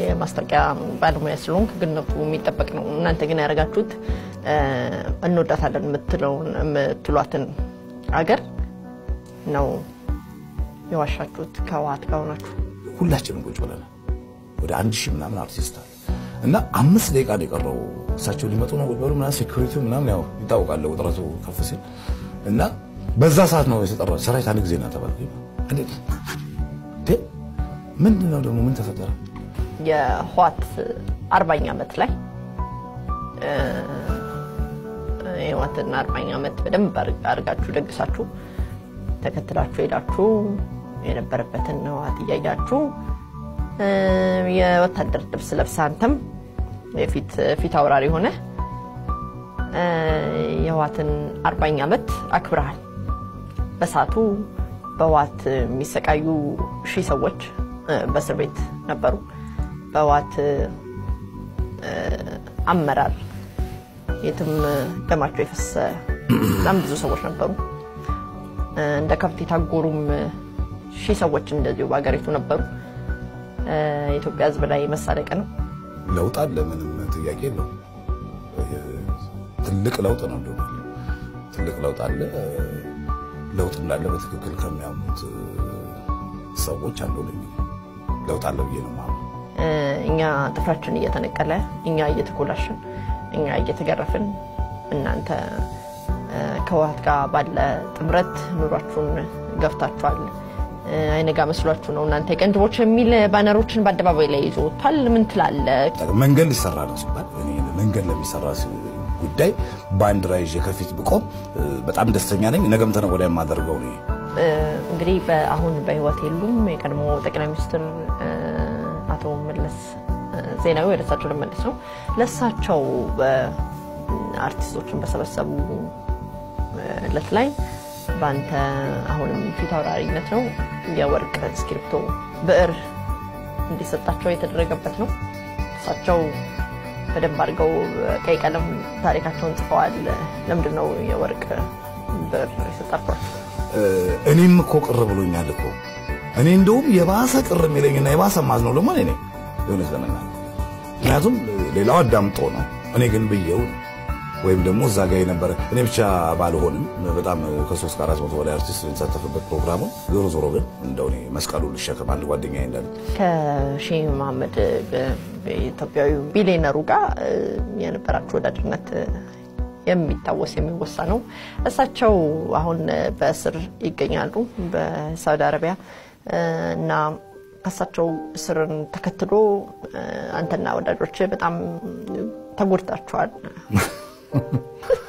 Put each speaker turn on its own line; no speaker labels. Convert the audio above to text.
የማስታወቂያ ባለሙያ ስለሆንክ ግነቱ የሚጠበቅ ነው። እናንተ ግን ያደረጋችሁት እንወዳታለን የምትሏትን አገር ነው የዋሻችሁት ከህወሓት ጋር ሆናችሁ።
ሁላችንም ቁጭ ብለናል። ወደ አንድ ሺህ ምናምን አርቲስት አለ እና አምስት ደቂቃ ነው የቀረው። እሳቸው ሊመጡ ነው ቁጭ በሉ ምናምን security ምናምን ያው ይታወቃል ውጥረቱ ከፍ ሲል እና በዛ ሰዓት ነው የተጠራው። ሰራዊት አንድ ጊዜ ና ተባልኩ። እንዴት ምንድን ነው ደግሞ ምን ተፈጠረ?
የህወሓት አርባኛ ዓመት ላይ የህወሓትን አርባኛ ዓመት በደንብ አድርጋችሁ ደግሳችሁ ተከትላችሁ ሄዳችሁ የነበረበትን ህወሓት እያያችሁ የወታደር ልብስ ለብሰህ አንተም የፊት ፊት አውራሪ ሆነ የህወሓትን አርባኛ ዓመት አክብረሃል። በሰዓቱ በህወሓት የሚሰቃዩ ሺህ ሰዎች በእስር ቤት ነበሩ። በህወሓት አመራር የትም ደማቸው የፈሰሰ በጣም ብዙ ሰዎች ነበሩ። እንደ ከብት የታጎሩም ሺህ ሰዎች እንደዚሁ በሀገሪቱ ነበሩ። የኢትዮጵያ ህዝብ ላይ መሳለቅ ነው።
ለውጥ አለ፣ ምንም ጥያቄ የለው። ትልቅ ለውጥ ነው። ትልቅ ለውጥ አለ። ለውጥ እንዳለ በትክክል ከሚያምኑት ሰዎች አንዱ ነኝ። ለውጥ አለ ብዬ ነው
እኛ ጥፍራችን እየተነቀለ እኛ እየተኮላሽን እኛ እየተገረፍን እናንተ ከህወሓት ጋር ባለ ጥምረት ኑሯችሁን ገፍታችኋል። አይነጋ መስሏችሁ ነው እናንተ የቀንጅቦች የሚል ባነሮችን በአደባባይ ላይ ይዞ ወጥቷል። ምን ትላለህ?
መንገድ ሊሰራ ነው ሲባል እኔ መንገድ ለሚሰራ ጉዳይ ባንዲራ ይዤ ከፊት ብቆም በጣም ደስተኛ ነኝ። ነገም ተነገ ወዲያ የማደርገው ነው።
እንግዲህ አሁን በህይወት የሉም። የቀድሞ ጠቅላይ ሚኒስትር አቶ መለስ ዜናዊ ወደ እሳቸው ልመለስ ነው። ለእሳቸው አርቲስቶችን በሰበሰቡ እለት ላይ በአንተ አሁንም ፊት አውራሪነት ነው የወርቅ እስክሪብቶ ብዕር እንዲሰጣቸው የተደረገበት ነው። እሳቸው በደንብ አድርገው ቀይ ቀለም ታሪካቸውን ጽፈዋል። ለምንድን ነው የወርቅ ብዕር የሰጣቸዋቸው?
እኔም እኮ ቅር ብሎኛል እኮ። እኔ እንደውም የባሰ ቅር የሚለኝና የባሰ ማዝነው ደግሞ እኔ የሆነች ለመናገር ምክንያቱም ሌላው አዳምጦ ነው። እኔ ግን ብየው ነው ወይም ደግሞ እዛ ጋር የነበረ እኔ ብቻ ባልሆንም በጣም ከሶስት ከአራት መቶ በላይ አርቲስት የተሳተፈበት ፕሮግራሙ ዞሮ ዞሮ ግን እንደው መስቀሉ ልሸከም አንድ ጓደኛ እንዳለ።
ከሼህ መሐመድ ኢትዮጵያዊ ቢሊየነሩ ጋር የነበራችሁ ወዳጅነት የሚታወስ የሚወሳ ነው። እሳቸው አሁን በእስር ይገኛሉ በሳውዲ አረቢያ እና ከእሳቸው እስርን ተከትሎ አንተና ወዳጆች በጣም ተጎድታችኋል።